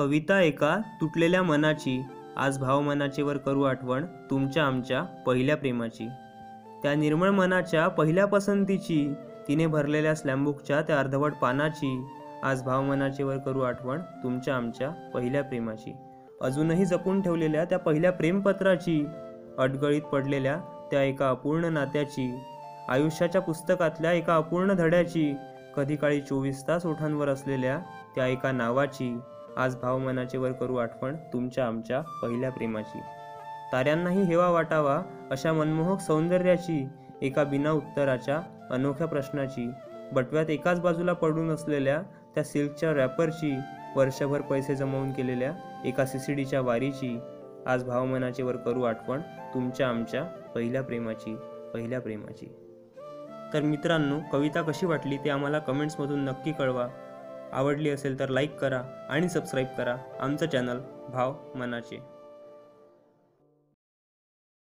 कविता एका तुटलेल्या मनाची आज भावमनाचेवर करू आठवण तुमच्या आमच्या पहिल्या प्रेमाची. त्या निर्मळ मनाच्या पहिल्या पसंतीची तिने भरलेल्या स्लॅम्बुकच्या त्या अर्धवट पानाची आज भावमनाचेवर करू आठवण तुमच्या आमच्या पहिल्या प्रेमाची. अजूनही जपून ठेवलेल्या त्या पहिल्या प्रेमपत्राची अडगळीत पडलेल्या त्या एका अपूर्ण नात्याची आयुष्याच्या पुस्तकातल्या एका अपूर्ण धड्याची कधी काळी चोवीस तास ओठांवर असलेल्या त्या एका नावाची आज भाव मनाचे वर करू आठवण तुमच्या आमच्या पहिल्या प्रेमाची. ताऱ्यांनाही हेवा वाटावा अशा मनमोहक सौंदर्याची एका बिना उत्तराच्या अनोख्या प्रश्नाची. बटव्यात एकाच बाजूला पडून असलेल्या त्या सिल्कच्या रॅपरची वर्षभर पैसे जमवून केलेल्या एका सिसिडीच्या वारीची आज भाव मनाचे वर करू आठवण तुमच्या आमच्या पहिल्या प्रेमाची पहिल्या प्रेमाची. तर मित्रांनो कविता कशी वाटली ते आम्हाला कमेंट्समधून नक्की कळवा. आवडली असेल तर लाईक करा आणि सबस्क्राईब करा. आमचं चॅनल भाव मनाचे.